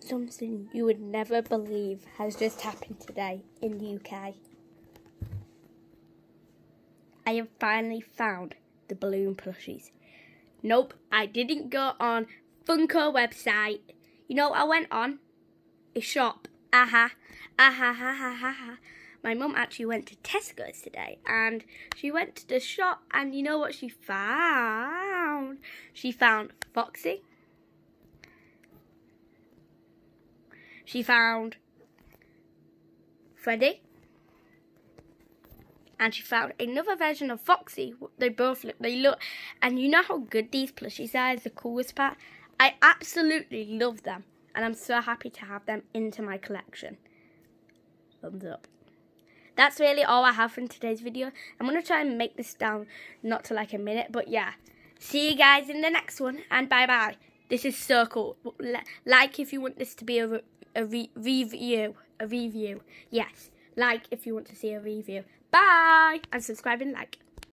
Something you would never believe has just happened today in the UK. I have finally found the balloon plushies. Nope, I didn't go on Funko website. You know what I went on? A shop. Aha. Aha ha ha ha ha. My mum actually went to Tesco's today and she went to the shop and you know what she found? She found Foxy. She found Freddy. And she found another version of Foxy. They both look, they look, and you know how good these plushies are is the coolest part. I absolutely love them. And I'm so happy to have them into my collection. Thumbs up. That's really all I have from today's video. I'm going to try and make this down not to like a minute. But yeah, see you guys in the next one. And bye-bye. This is so cool. Like if you want this to be a, a re review. A review. Yes. Like if you want to see a review. Bye. And subscribe and like.